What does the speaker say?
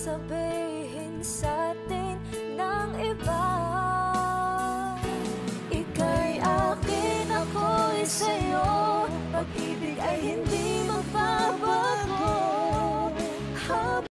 so big.